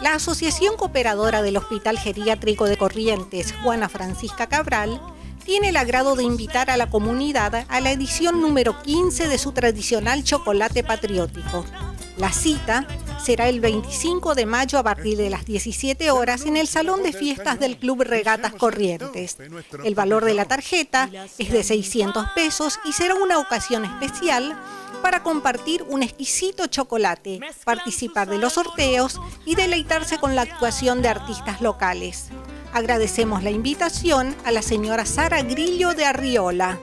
La Asociación Cooperadora del Hospital Geriátrico de Corrientes, Juana Francisca Cabral, tiene el agrado de invitar a la comunidad a la edición número 15 de su tradicional chocolate patriótico. La cita será el 25 de mayo a partir de las 17 horas en el Salón de Fiestas del Club Regatas Corrientes. El valor de la tarjeta es de 600 pesos y será una ocasión especial para compartir un exquisito chocolate, participar de los sorteos y deleitarse con la actuación de artistas locales. Agradecemos la invitación a la señora Sara Grillo de Arriola.